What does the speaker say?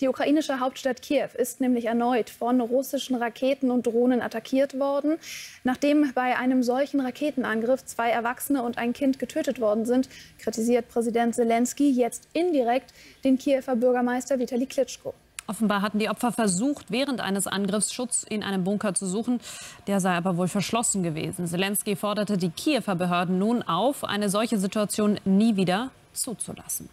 Die ukrainische Hauptstadt Kiew ist nämlich erneut von russischen Raketen und Drohnen attackiert worden. Nachdem bei einem solchen Raketenangriff zwei Erwachsene und ein Kind getötet worden sind, kritisiert Präsident Zelensky jetzt indirekt den Kiewer Bürgermeister Vitali Klitschko. Offenbar hatten die Opfer versucht, während eines Angriffs Schutz in einem Bunker zu suchen. Der sei aber wohl verschlossen gewesen. Zelensky forderte die Kiewer Behörden nun auf, eine solche Situation nie wieder zuzulassen.